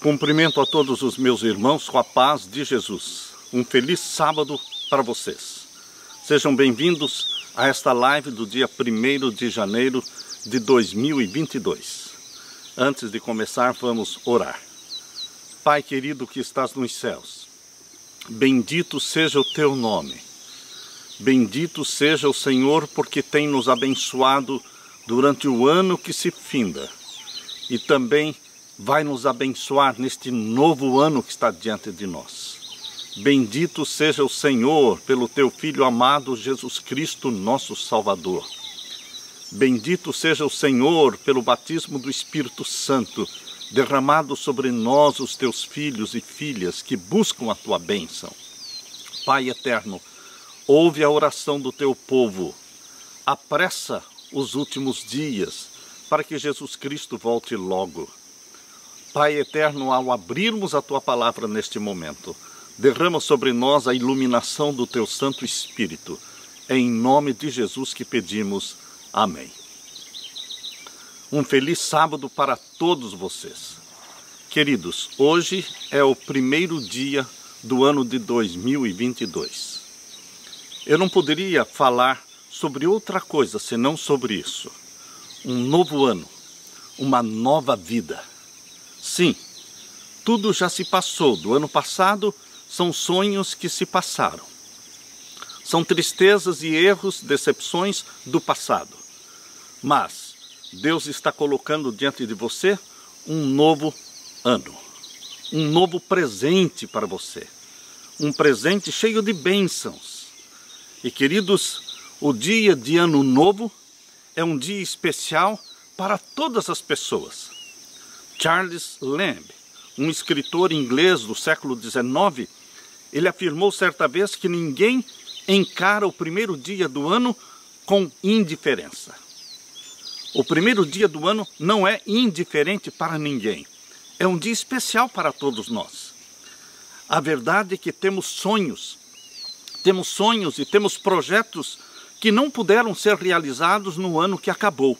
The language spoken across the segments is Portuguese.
Cumprimento a todos os meus irmãos com a paz de Jesus. Um feliz sábado para vocês. Sejam bem-vindos a esta live do dia 1 de janeiro de 2022. Antes de começar, vamos orar. Pai querido que estás nos céus, bendito seja o teu nome. Bendito seja o Senhor porque tem nos abençoado durante o ano que se finda e também vai nos abençoar neste novo ano que está diante de nós. Bendito seja o Senhor pelo teu Filho amado Jesus Cristo, nosso Salvador. Bendito seja o Senhor pelo batismo do Espírito Santo, derramado sobre nós, os teus filhos e filhas que buscam a tua bênção. Pai eterno, ouve a oração do teu povo, apressa os últimos dias, para que Jesus Cristo volte logo. Pai eterno, ao abrirmos a tua palavra neste momento, derrama sobre nós a iluminação do teu Santo Espírito. É em nome de Jesus que pedimos. Amém. Um feliz sábado para todos vocês. Queridos, hoje é o primeiro dia do ano de 2022. Eu não poderia falar sobre outra coisa senão sobre isso. Um novo ano, uma nova vida Sim, tudo já se passou. Do ano passado são sonhos que se passaram. São tristezas e erros, decepções do passado. Mas Deus está colocando diante de você um novo ano, um novo presente para você, um presente cheio de bênçãos. E queridos, o dia de Ano Novo é um dia especial para todas as pessoas. Charles Lamb, um escritor inglês do século XIX, ele afirmou certa vez que ninguém encara o primeiro dia do ano com indiferença. O primeiro dia do ano não é indiferente para ninguém. É um dia especial para todos nós. A verdade é que temos sonhos, temos sonhos e temos projetos que não puderam ser realizados no ano que acabou.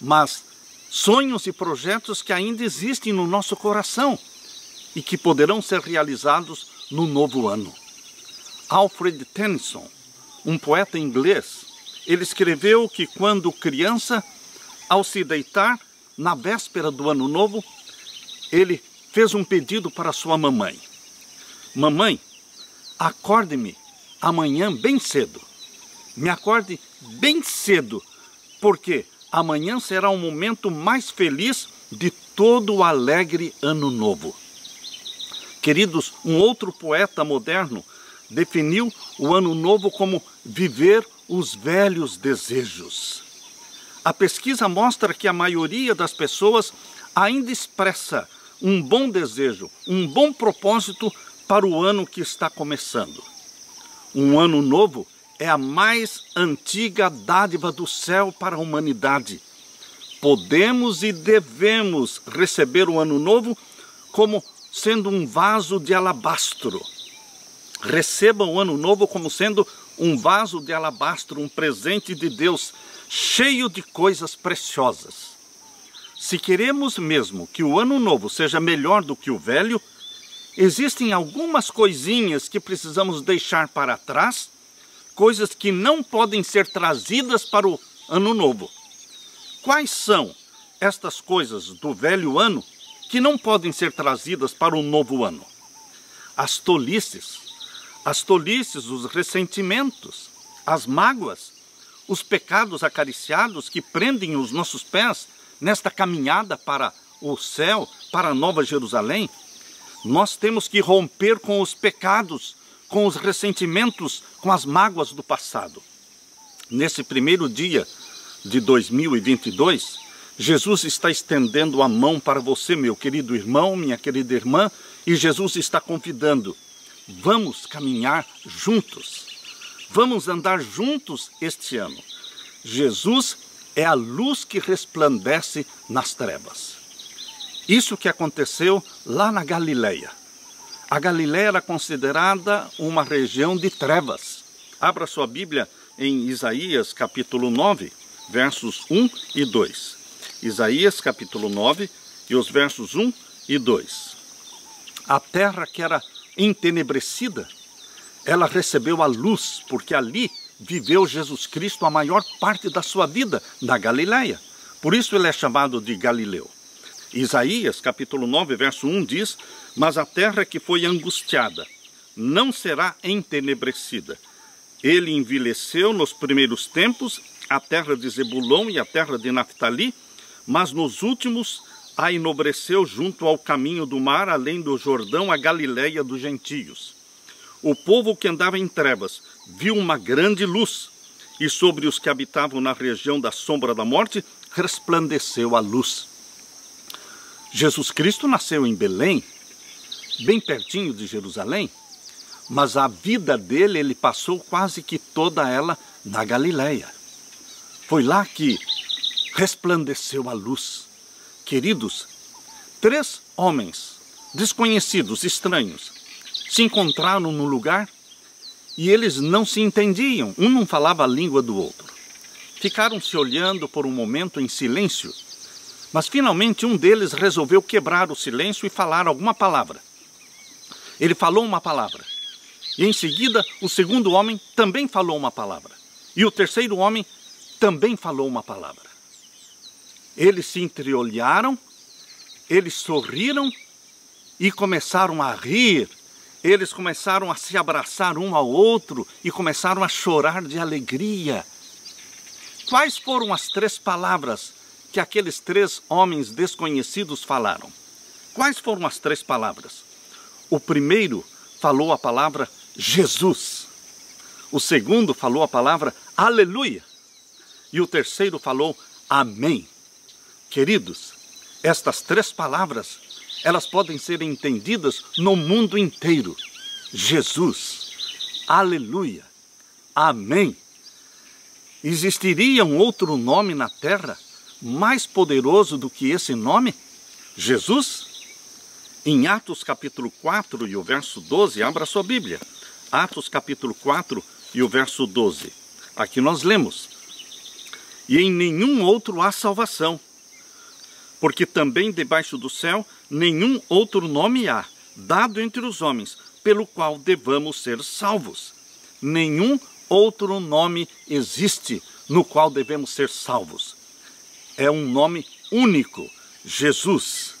Mas sonhos e projetos que ainda existem no nosso coração e que poderão ser realizados no novo ano. Alfred Tennyson, um poeta inglês, ele escreveu que quando criança, ao se deitar na véspera do ano novo, ele fez um pedido para sua mamãe: Mamãe, acorde-me amanhã bem cedo. Me acorde bem cedo, porque amanhã será o momento mais feliz de todo o alegre ano novo. Queridos, um outro poeta moderno definiu o ano novo como viver os velhos desejos. A pesquisa mostra que a maioria das pessoas ainda expressa um bom desejo, um bom propósito para o ano que está começando. Um ano novo é a mais antiga dádiva do céu para a humanidade. Podemos e devemos receber o ano novo como sendo um vaso de alabastro. Receba o ano novo como sendo um vaso de alabastro, um presente de Deus cheio de coisas preciosas. Se queremos mesmo que o ano novo seja melhor do que o velho, existem algumas coisinhas que precisamos deixar para trás coisas que não podem ser trazidas para o ano novo. Quais são estas coisas do velho ano que não podem ser trazidas para o novo ano? As tolices, as tolices, os ressentimentos, as mágoas, os pecados acariciados que prendem os nossos pés nesta caminhada para o céu, para a Nova Jerusalém. Nós temos que romper com os pecados com os ressentimentos, com as mágoas do passado. Nesse primeiro dia de 2022, Jesus está estendendo a mão para você, meu querido irmão, minha querida irmã, e Jesus está convidando. Vamos caminhar juntos. Vamos andar juntos este ano. Jesus é a luz que resplandece nas trevas. Isso que aconteceu lá na Galileia. A Galiléia era considerada uma região de trevas. Abra sua Bíblia em Isaías capítulo 9, versos 1 e 2. Isaías capítulo 9 e os versos 1 e 2. A terra que era entenebrecida, ela recebeu a luz, porque ali viveu Jesus Cristo a maior parte da sua vida, na Galileia. Por isso ele é chamado de Galileu. Isaías, capítulo 9, verso 1 diz: Mas a terra que foi angustiada não será entenebrecida. Ele envelheceu nos primeiros tempos a terra de Zebulon e a terra de Naphtali, mas nos últimos a enobreceu junto ao caminho do mar, além do Jordão, a Galiléia dos gentios. O povo que andava em trevas viu uma grande luz, e sobre os que habitavam na região da sombra da morte resplandeceu a luz. Jesus Cristo nasceu em Belém, bem pertinho de Jerusalém, mas a vida dele ele passou quase que toda ela na Galiléia. Foi lá que resplandeceu a luz. Queridos, três homens desconhecidos, estranhos, se encontraram no lugar e eles não se entendiam. Um não falava a língua do outro. Ficaram se olhando por um momento em silêncio, mas finalmente um deles resolveu quebrar o silêncio e falar alguma palavra. Ele falou uma palavra. E em seguida, o segundo homem também falou uma palavra. E o terceiro homem também falou uma palavra. Eles se entreolharam, eles sorriram e começaram a rir. Eles começaram a se abraçar um ao outro e começaram a chorar de alegria. Quais foram as três palavras que aqueles três homens desconhecidos falaram? Quais foram as três palavras? O primeiro falou a palavra Jesus. O segundo falou a palavra Aleluia. E o terceiro falou Amém. Queridos, estas três palavras, elas podem ser entendidas no mundo inteiro. Jesus, aleluia, amém. Existiria um outro nome na terra mais poderoso do que esse nome? Jesus? Em Atos capítulo 4 e o verso 12, abra sua Bíblia. Atos capítulo 4 e o verso 12. Aqui nós lemos: E em nenhum outro há salvação porque também debaixo do céu nenhum outro nome há, dado entre os homens, pelo qual devamos ser salvos. Nenhum outro nome existe no qual devemos ser salvos. É um nome único, Jesus.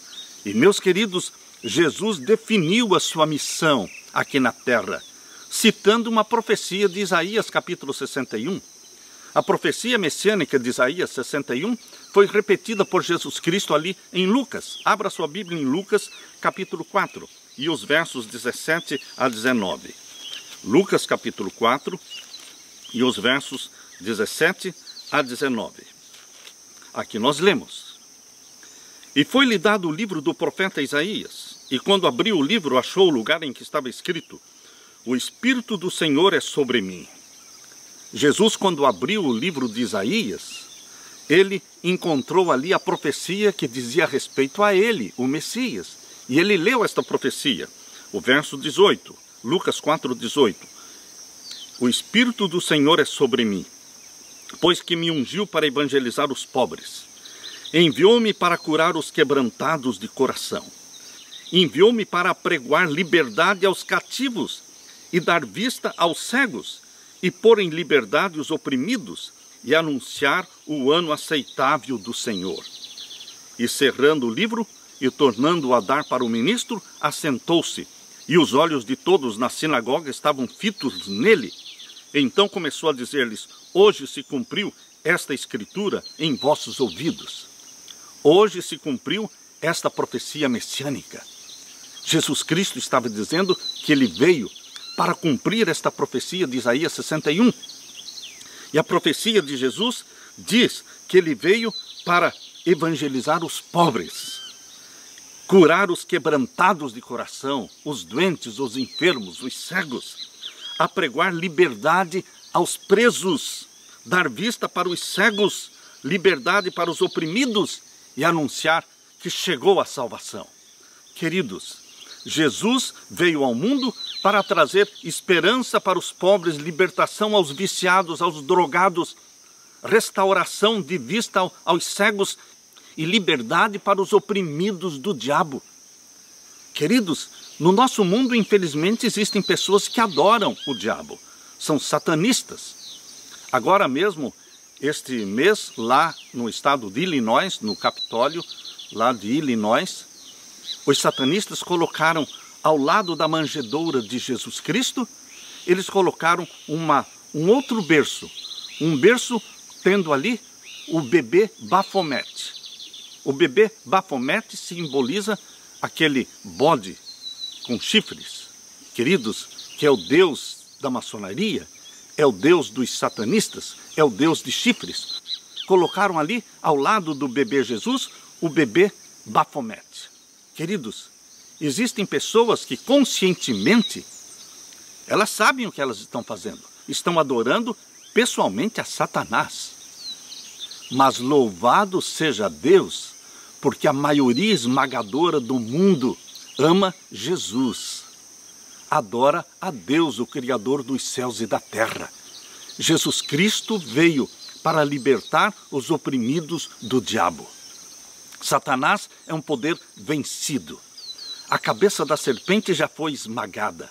E meus queridos, Jesus definiu a sua missão aqui na terra, citando uma profecia de Isaías capítulo 61 a profecia messiânica de Isaías 61 foi repetida por Jesus Cristo ali em Lucas. Abra sua Bíblia em Lucas, capítulo 4, e os versos 17 a 19. Lucas, capítulo 4, e os versos 17 a 19. Aqui nós lemos: E foi-lhe dado o livro do profeta Isaías, e quando abriu o livro, achou o lugar em que estava escrito: O Espírito do Senhor é sobre mim Jesus, quando abriu o livro de Isaías, ele encontrou ali a profecia que dizia respeito a ele, o Messias. E ele leu esta profecia, o verso 18, Lucas 4, 18. O Espírito do Senhor é sobre mim, pois que me ungiu para evangelizar os pobres. Enviou-me para curar os quebrantados de coração. Enviou-me para pregoar liberdade aos cativos e dar vista aos cegos e pôr em liberdade os oprimidos e anunciar o ano aceitável do Senhor. E cerrando o livro e tornando-o a dar para o ministro, assentou-se, e os olhos de todos na sinagoga estavam fitos nele. Então começou a dizer-lhes: Hoje se cumpriu esta escritura em vossos ouvidos. Hoje se cumpriu esta profecia messiânica. Jesus Cristo estava dizendo que ele veio para cumprir esta profecia de Isaías 61. E a profecia de Jesus diz que ele veio para evangelizar os pobres, curar os quebrantados de coração, os doentes, os enfermos, os cegos, apregoar liberdade aos presos, dar vista para os cegos, liberdade para os oprimidos e anunciar que chegou a salvação. Queridos, Jesus veio ao mundo para trazer esperança para os pobres, libertação aos viciados, aos drogados, restauração de vista aos cegos e liberdade para os oprimidos do diabo. Queridos, no nosso mundo, infelizmente, existem pessoas que adoram o diabo, são satanistas. Agora mesmo, este mês, lá no estado de Illinois, no Capitólio, lá de Illinois, os satanistas colocaram ao lado da manjedoura de Jesus Cristo, eles colocaram uma, um outro berço, um berço tendo ali o bebê Baphomet. O bebê Baphomet simboliza aquele bode com chifres, queridos, que é o Deus da maçonaria, é o Deus dos satanistas, é o Deus de chifres. Colocaram ali, ao lado do bebê Jesus, o bebê Baphomet. Queridos, existem pessoas que conscientemente, elas sabem o que elas estão fazendo, estão adorando pessoalmente a Satanás. Mas louvado seja Deus, porque a maioria esmagadora do mundo ama Jesus. Adora a Deus, o Criador dos céus e da terra. Jesus Cristo veio para libertar os oprimidos do diabo. Satanás é um poder vencido. A cabeça da serpente já foi esmagada.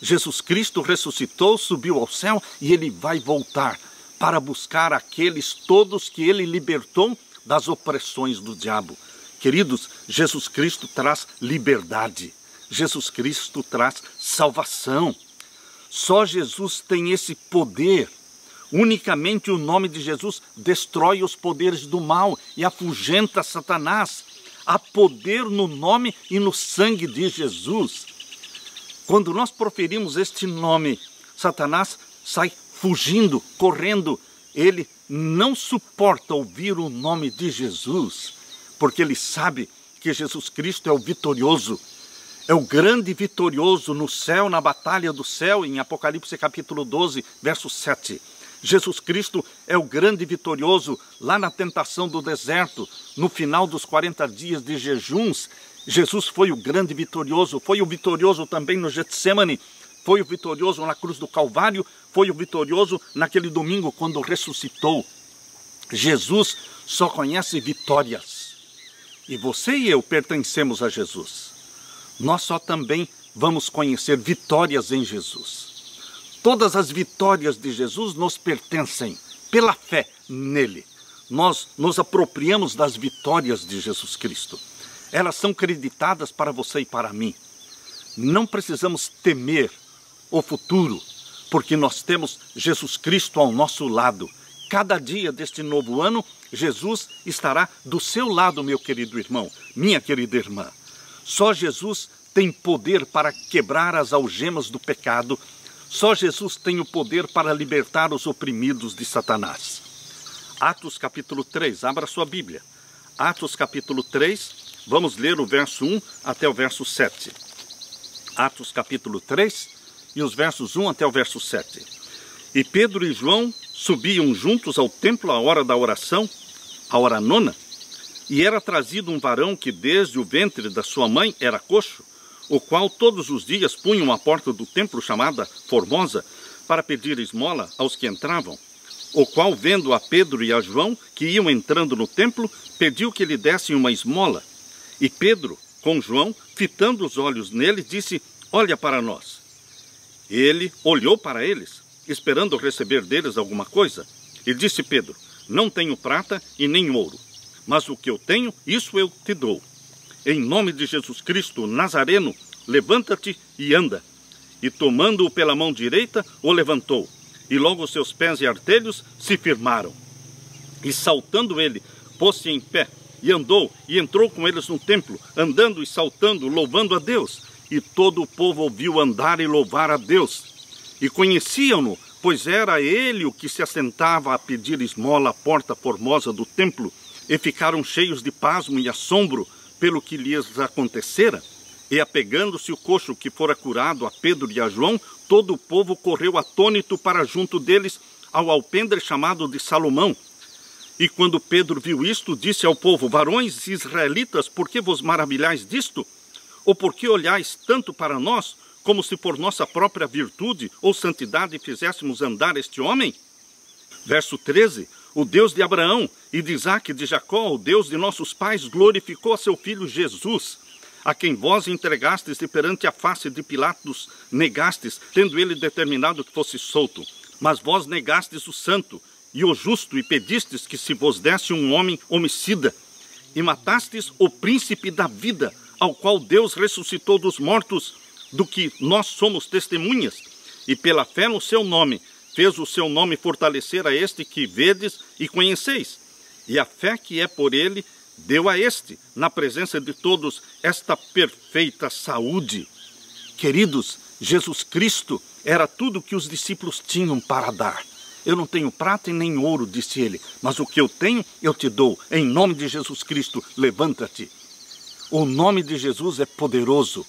Jesus Cristo ressuscitou, subiu ao céu e ele vai voltar para buscar aqueles todos que ele libertou das opressões do diabo. Queridos, Jesus Cristo traz liberdade. Jesus Cristo traz salvação. Só Jesus tem esse poder. Unicamente o nome de Jesus destrói os poderes do mal e afugenta Satanás. Há poder no nome e no sangue de Jesus. Quando nós proferimos este nome, Satanás sai fugindo, correndo. Ele não suporta ouvir o nome de Jesus, porque ele sabe que Jesus Cristo é o vitorioso, é o grande vitorioso no céu, na batalha do céu, em Apocalipse capítulo 12, verso 7. Jesus Cristo é o grande vitorioso lá na tentação do deserto, no final dos 40 dias de jejuns. Jesus foi o grande vitorioso, foi o vitorioso também no Getsemane, foi o vitorioso na cruz do Calvário, foi o vitorioso naquele domingo quando ressuscitou. Jesus só conhece vitórias. E você e eu pertencemos a Jesus. Nós só também vamos conhecer vitórias em Jesus. Todas as vitórias de Jesus nos pertencem pela fé nele. Nós nos apropriamos das vitórias de Jesus Cristo. Elas são creditadas para você e para mim. Não precisamos temer o futuro, porque nós temos Jesus Cristo ao nosso lado. Cada dia deste novo ano, Jesus estará do seu lado, meu querido irmão, minha querida irmã. Só Jesus tem poder para quebrar as algemas do pecado. Só Jesus tem o poder para libertar os oprimidos de Satanás. Atos capítulo 3, abra sua Bíblia. Atos capítulo 3, vamos ler o verso 1 até o verso 7. Atos capítulo 3, e os versos 1 até o verso 7. E Pedro e João subiam juntos ao templo à hora da oração, a hora nona, e era trazido um varão que desde o ventre da sua mãe era coxo, o qual todos os dias punham à porta do templo chamada Formosa, para pedir esmola aos que entravam, o qual, vendo a Pedro e a João, que iam entrando no templo, pediu que lhe dessem uma esmola. E Pedro, com João, fitando os olhos nele, disse, olha para nós. Ele olhou para eles, esperando receber deles alguma coisa, e disse Pedro: Não tenho prata e nem ouro, mas o que eu tenho, isso eu te dou. Em nome de Jesus Cristo Nazareno, levanta-te e anda. E tomando-o pela mão direita, o levantou, e logo seus pés e artelhos se firmaram. E saltando ele, pôs-se em pé, e andou, e entrou com eles no templo, andando e saltando, louvando a Deus e todo o povo ouviu andar e louvar a Deus. E conheciam-no, pois era ele o que se assentava a pedir esmola à porta formosa do templo, e ficaram cheios de pasmo e assombro pelo que lhes acontecera. E apegando-se o coxo que fora curado a Pedro e a João, todo o povo correu atônito para junto deles ao alpendre chamado de Salomão. E quando Pedro viu isto, disse ao povo: Varões israelitas, por que vos maravilhais disto? Ou por que olhais tanto para nós, como se por nossa própria virtude ou santidade fizéssemos andar este homem? Verso 13: O Deus de Abraão e de Isaac e de Jacó, o Deus de nossos pais, glorificou a seu filho Jesus, a quem vós entregastes e perante a face de Pilatos negastes, tendo ele determinado que fosse solto. Mas vós negastes o santo e o justo e pedistes que se vos desse um homem homicida, e matastes o príncipe da vida, ao qual Deus ressuscitou dos mortos, do que nós somos testemunhas, e pela fé no seu nome, fez o seu nome fortalecer a este que vedes e conheceis. E a fé que é por ele deu a este, na presença de todos, esta perfeita saúde. Queridos, Jesus Cristo era tudo que os discípulos tinham para dar. Eu não tenho prata e nem ouro, disse ele, mas o que eu tenho eu te dou. Em nome de Jesus Cristo, levanta-te. O nome de Jesus é poderoso.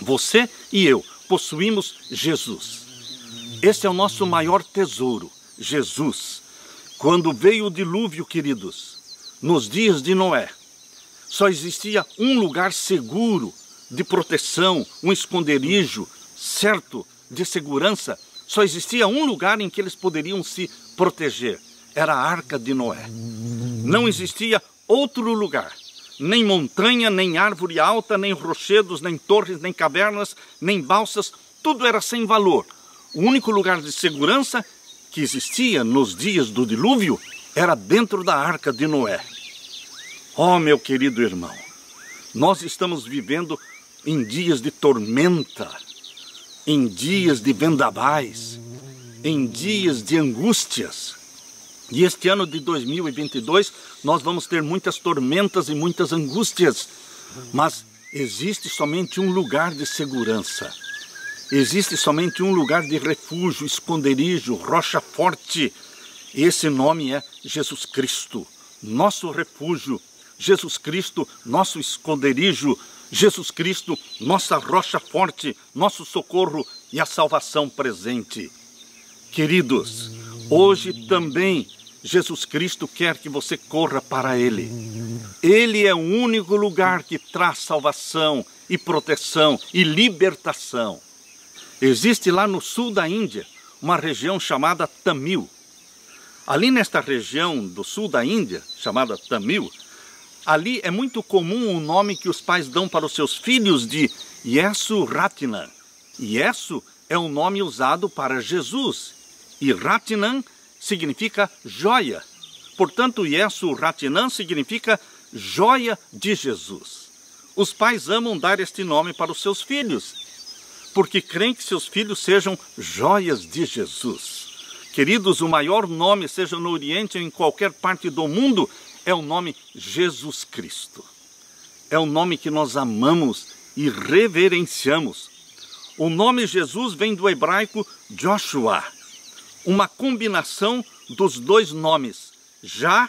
Você e eu possuímos Jesus. Esse é o nosso maior tesouro, Jesus. Quando veio o dilúvio, queridos, nos dias de Noé, só existia um lugar seguro de proteção, um esconderijo certo de segurança. Só existia um lugar em que eles poderiam se proteger. Era a arca de Noé. Não existia outro lugar. Nem montanha, nem árvore alta, nem rochedos, nem torres, nem cavernas, nem balsas. Tudo era sem valor. O único lugar de segurança que existia nos dias do dilúvio era dentro da arca de Noé. Oh, meu querido irmão, nós estamos vivendo em dias de tormenta, em dias de vendavais, em dias de angústias. E este ano de 2022 nós vamos ter muitas tormentas e muitas angústias, mas existe somente um lugar de segurança. Existe somente um lugar de refúgio, esconderijo, rocha forte. Esse nome é Jesus Cristo, nosso refúgio, Jesus Cristo, nosso esconderijo, Jesus Cristo, nossa rocha forte, nosso socorro e a salvação presente. Queridos, hoje também Jesus Cristo quer que você corra para Ele. Ele é o único lugar que traz salvação e proteção e libertação. Existe lá no sul da Índia uma região chamada Tamil. Ali nesta região do sul da Índia, chamada Tamil, Ali é muito comum o nome que os pais dão para os seus filhos de Yesu Ratinan. Yesu é um nome usado para Jesus e Ratinan significa joia. Portanto, Yesu Ratinan significa joia de Jesus. Os pais amam dar este nome para os seus filhos, porque creem que seus filhos sejam joias de Jesus. Queridos, o maior nome, seja no Oriente ou em qualquer parte do mundo, é o nome Jesus Cristo. É o nome que nós amamos e reverenciamos. O nome Jesus vem do hebraico Joshua, uma combinação dos dois nomes, Já,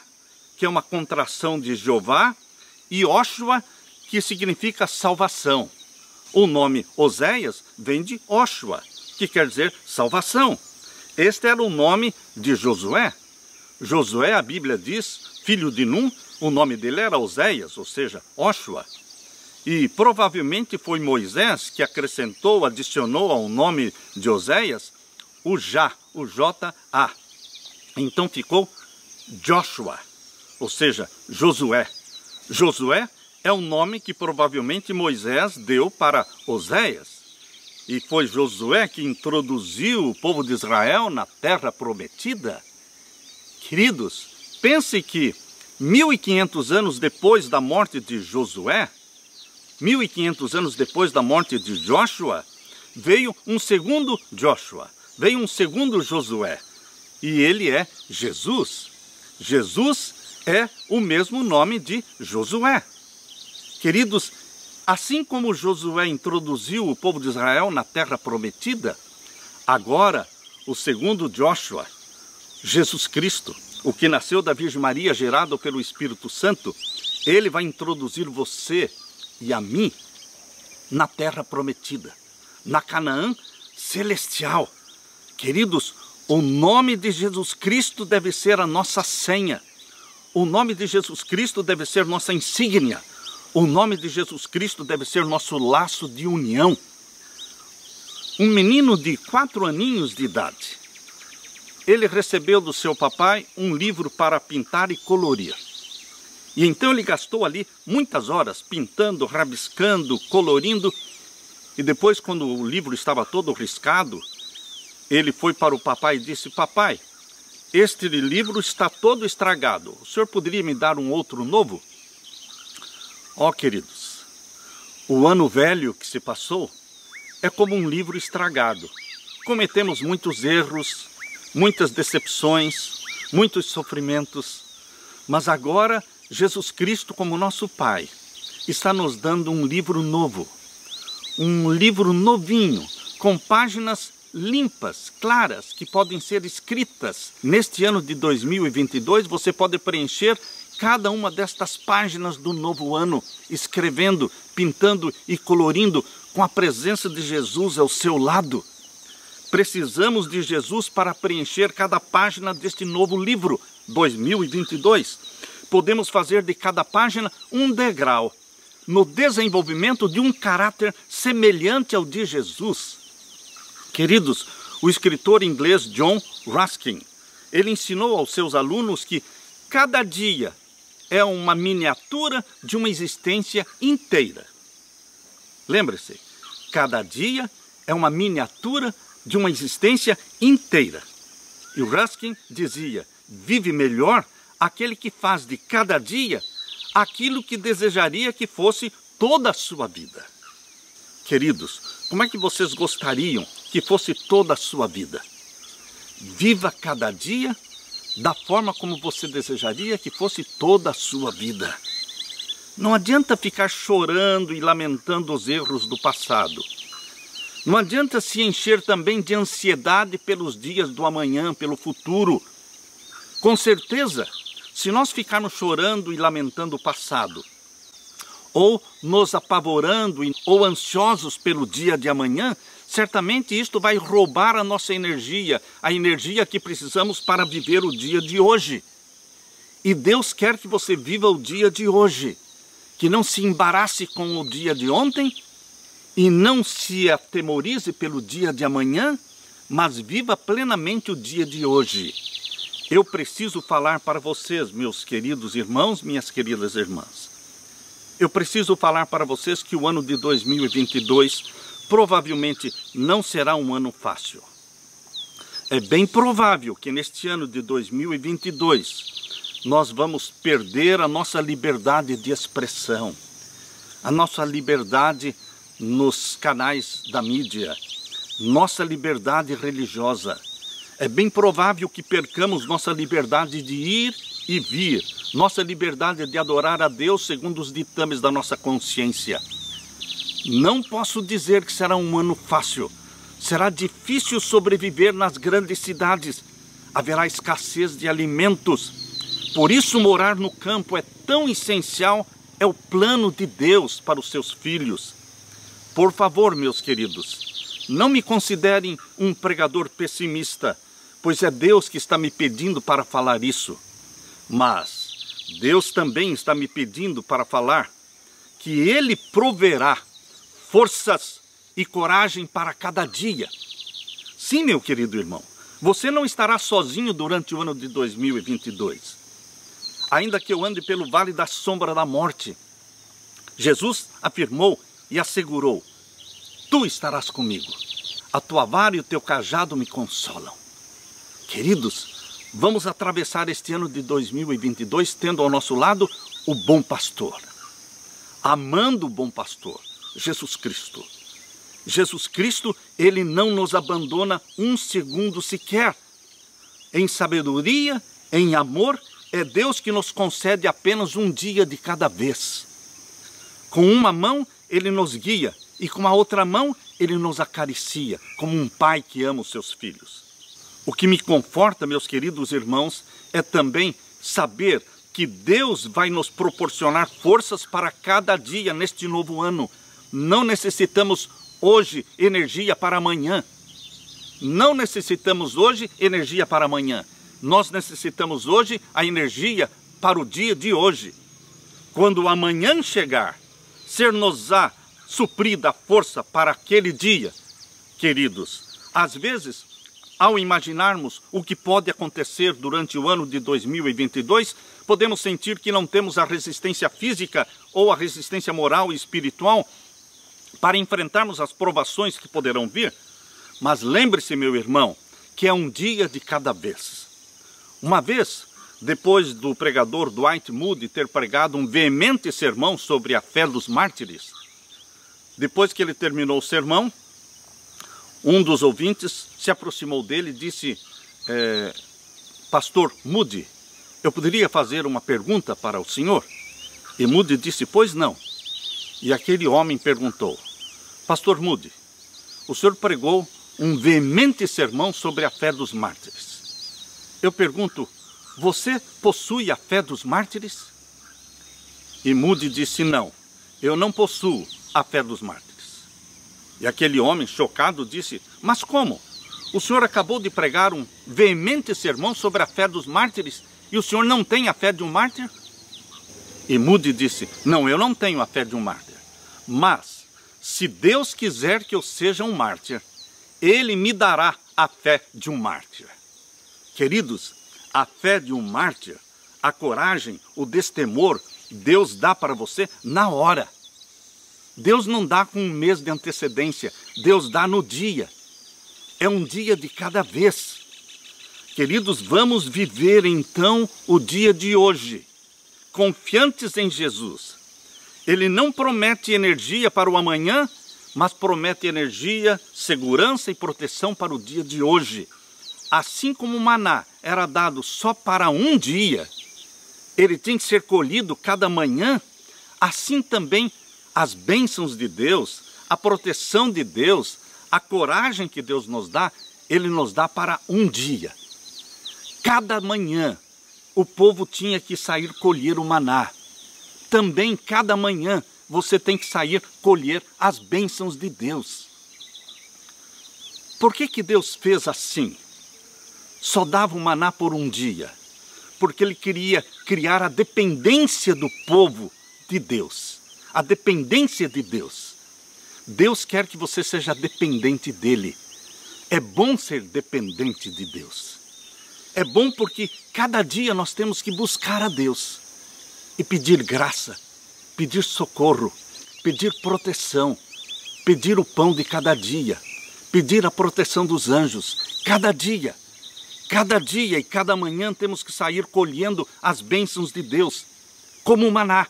que é uma contração de Jeová, e Oshua, que significa salvação. O nome Oséias vem de Oshua, que quer dizer salvação. Este era o nome de Josué. Josué, a Bíblia diz, filho de Num, o nome dele era Oséias, ou seja, Oshua. E provavelmente foi Moisés que acrescentou, adicionou ao nome de Oséias o Já, o J-A. Então ficou Joshua, ou seja, Josué. Josué é o nome que provavelmente Moisés deu para Oséias. E foi Josué que introduziu o povo de Israel na terra prometida. Queridos, Pense que 1500 anos depois da morte de Josué, 1500 anos depois da morte de Joshua, veio um segundo Joshua, veio um segundo Josué, e ele é Jesus. Jesus é o mesmo nome de Josué. Queridos, assim como Josué introduziu o povo de Israel na terra prometida, agora o segundo Joshua, Jesus Cristo, o que nasceu da Virgem Maria, gerado pelo Espírito Santo, ele vai introduzir você e a mim na terra prometida, na Canaã celestial. Queridos, o nome de Jesus Cristo deve ser a nossa senha. O nome de Jesus Cristo deve ser nossa insígnia. O nome de Jesus Cristo deve ser nosso laço de união. Um menino de quatro aninhos de idade ele recebeu do seu papai um livro para pintar e colorir. E então ele gastou ali muitas horas pintando, rabiscando, colorindo. E depois, quando o livro estava todo riscado, ele foi para o papai e disse: Papai, este livro está todo estragado. O senhor poderia me dar um outro novo? Ó, oh, queridos, o ano velho que se passou é como um livro estragado. Cometemos muitos erros, muitas decepções, muitos sofrimentos, mas agora Jesus Cristo, como nosso Pai, está nos dando um livro novo, um livro novinho, com páginas limpas, claras, que podem ser escritas. Neste ano de 2022, você pode preencher cada uma destas páginas do novo ano, escrevendo, pintando e colorindo com a presença de Jesus ao seu lado. Precisamos de Jesus para preencher cada página deste novo livro, 2022. Podemos fazer de cada página um degrau no desenvolvimento de um caráter semelhante ao de Jesus. Queridos, o escritor inglês John Ruskin, ele ensinou aos seus alunos que cada dia é uma miniatura de uma existência inteira. Lembre-se, cada dia é uma miniatura de uma existência inteira. E o Ruskin dizia: vive melhor aquele que faz de cada dia aquilo que desejaria que fosse toda a sua vida. Queridos, como é que vocês gostariam que fosse toda a sua vida? Viva cada dia da forma como você desejaria que fosse toda a sua vida. Não adianta ficar chorando e lamentando os erros do passado. Não adianta se encher também de ansiedade pelos dias do amanhã, pelo futuro. Com certeza, se nós ficarmos chorando e lamentando o passado, ou nos apavorando ou ansiosos pelo dia de amanhã, certamente isto vai roubar a nossa energia, a energia que precisamos para viver o dia de hoje. E Deus quer que você viva o dia de hoje, que não se embarace com o dia de ontem e não se atemorize pelo dia de amanhã, mas viva plenamente o dia de hoje. Eu preciso falar para vocês, meus queridos irmãos, minhas queridas irmãs. Eu preciso falar para vocês que o ano de 2022 provavelmente não será um ano fácil. É bem provável que neste ano de 2022 nós vamos perder a nossa liberdade de expressão, a nossa liberdade nos canais da mídia, nossa liberdade religiosa. É bem provável que percamos nossa liberdade de ir e vir, nossa liberdade de adorar a Deus segundo os ditames da nossa consciência. Não posso dizer que será um ano fácil. Será difícil sobreviver nas grandes cidades. Haverá escassez de alimentos. Por isso, morar no campo é tão essencial, é o plano de Deus para os seus filhos. Por favor, meus queridos, não me considerem um pregador pessimista, pois é Deus que está me pedindo para falar isso. Mas Deus também está me pedindo para falar que Ele proverá forças e coragem para cada dia. Sim, meu querido irmão, você não estará sozinho durante o ano de 2022. Ainda que eu ande pelo vale da sombra da morte, Jesus afirmou e assegurou: Tu estarás comigo, a tua vara e o teu cajado me consolam. Queridos, vamos atravessar este ano de 2022 tendo ao nosso lado o bom pastor, amando o bom pastor, Jesus Cristo. Jesus Cristo, ele não nos abandona um segundo sequer. Em sabedoria, em amor, é Deus que nos concede apenas um dia de cada vez. Com uma mão, ele nos guia e com a outra mão ele nos acaricia, como um pai que ama os seus filhos. O que me conforta, meus queridos irmãos, é também saber que Deus vai nos proporcionar forças para cada dia neste novo ano. Não necessitamos hoje energia para amanhã. Não necessitamos hoje energia para amanhã. Nós necessitamos hoje a energia para o dia de hoje. Quando o amanhã chegar, ser-nos-á suprida a força para aquele dia. Queridos, às vezes ao imaginarmos o que pode acontecer durante o ano de 2022, podemos sentir que não temos a resistência física ou a resistência moral e espiritual para enfrentarmos as provações que poderão vir. Mas lembre-se, meu irmão, que é um dia de cada vez. Uma vez, depois do pregador Dwight Moody ter pregado um veemente sermão sobre a fé dos mártires, depois que ele terminou o sermão, um dos ouvintes se aproximou dele e disse: é, Pastor Moody, eu poderia fazer uma pergunta para o senhor? E Moody disse: Pois não. E aquele homem perguntou: Pastor Moody, o senhor pregou um veemente sermão sobre a fé dos mártires. Eu pergunto: Você possui a fé dos mártires? E Moody disse: Não, eu não possuo a fé dos mártires. E aquele homem, chocado, disse: Mas como? O senhor acabou de pregar um veemente sermão sobre a fé dos mártires e o senhor não tem a fé de um mártir? E Moody disse: Não, eu não tenho a fé de um mártir. Mas, se Deus quiser que eu seja um mártir, Ele me dará a fé de um mártir. Queridos, a fé de um mártir, a coragem, o destemor, Deus dá para você na hora. Deus não dá com um mês de antecedência, Deus dá no dia. É um dia de cada vez. Queridos, vamos viver então o dia de hoje, confiantes em Jesus. Ele não promete energia para o amanhã, mas promete energia, segurança e proteção para o dia de hoje. Assim como o maná era dado só para um dia, ele tem que ser colhido cada manhã, assim também as bênçãos de Deus, a proteção de Deus, a coragem que Deus nos dá, Ele nos dá para um dia. Cada manhã o povo tinha que sair colher o maná. Também cada manhã você tem que sair colher as bênçãos de Deus. Por que, que Deus fez assim? Só dava o maná por um dia. Porque Ele queria criar a dependência do povo de Deus a dependência de Deus. Deus quer que você seja dependente dele. É bom ser dependente de Deus. É bom porque cada dia nós temos que buscar a Deus e pedir graça, pedir socorro, pedir proteção, pedir o pão de cada dia, pedir a proteção dos anjos, cada dia. Cada dia e cada manhã temos que sair colhendo as bênçãos de Deus, como o maná.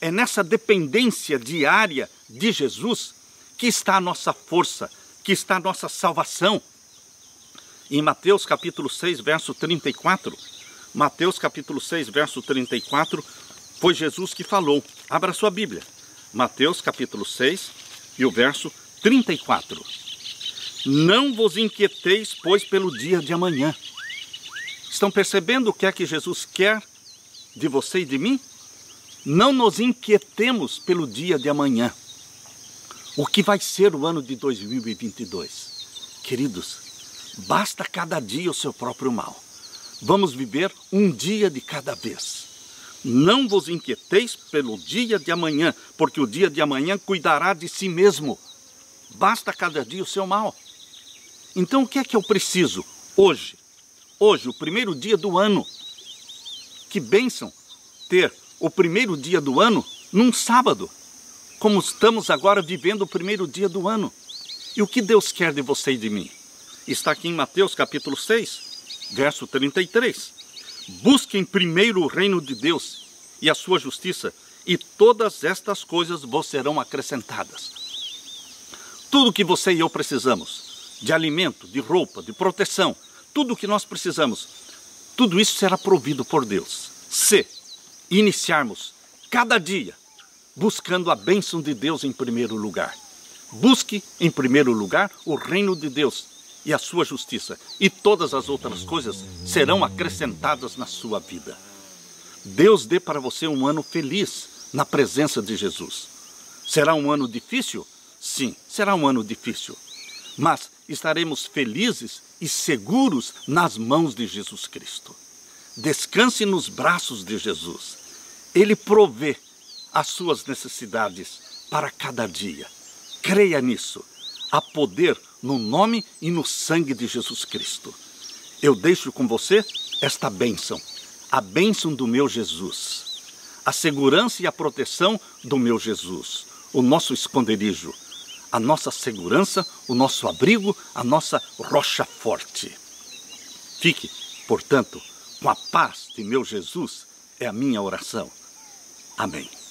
É nessa dependência diária de Jesus que está a nossa força, que está a nossa salvação. Em Mateus capítulo 6, verso 34, Mateus capítulo 6, verso 34, foi Jesus que falou. Abra sua Bíblia. Mateus capítulo 6 e o verso 34. Não vos inquieteis, pois, pelo dia de amanhã. Estão percebendo o que é que Jesus quer de você e de mim? Não nos inquietemos pelo dia de amanhã. O que vai ser o ano de 2022? Queridos, basta cada dia o seu próprio mal. Vamos viver um dia de cada vez. Não vos inquieteis pelo dia de amanhã, porque o dia de amanhã cuidará de si mesmo. Basta cada dia o seu mal. Então o que é que eu preciso hoje? Hoje, o primeiro dia do ano. Que bênção ter o primeiro dia do ano num sábado, como estamos agora vivendo o primeiro dia do ano. E o que Deus quer de você e de mim? Está aqui em Mateus capítulo 6, verso 33. Busquem primeiro o reino de Deus e a sua justiça, e todas estas coisas vos serão acrescentadas. Tudo que você e eu precisamos, de alimento, de roupa, de proteção, tudo o que nós precisamos, tudo isso será provido por Deus. Se iniciarmos cada dia buscando a bênção de Deus em primeiro lugar. Busque em primeiro lugar o reino de Deus e a sua justiça, e todas as outras coisas serão acrescentadas na sua vida. Deus dê para você um ano feliz na presença de Jesus. Será um ano difícil? Sim, será um ano difícil. Mas estaremos felizes e seguros nas mãos de Jesus Cristo. Descanse nos braços de Jesus. Ele provê as suas necessidades para cada dia. Creia nisso. Há poder no nome e no sangue de Jesus Cristo. Eu deixo com você esta bênção, a bênção do meu Jesus, a segurança e a proteção do meu Jesus, o nosso esconderijo, a nossa segurança, o nosso abrigo, a nossa rocha forte. Fique, portanto, com a paz de meu Jesus, é a minha oração. Amém.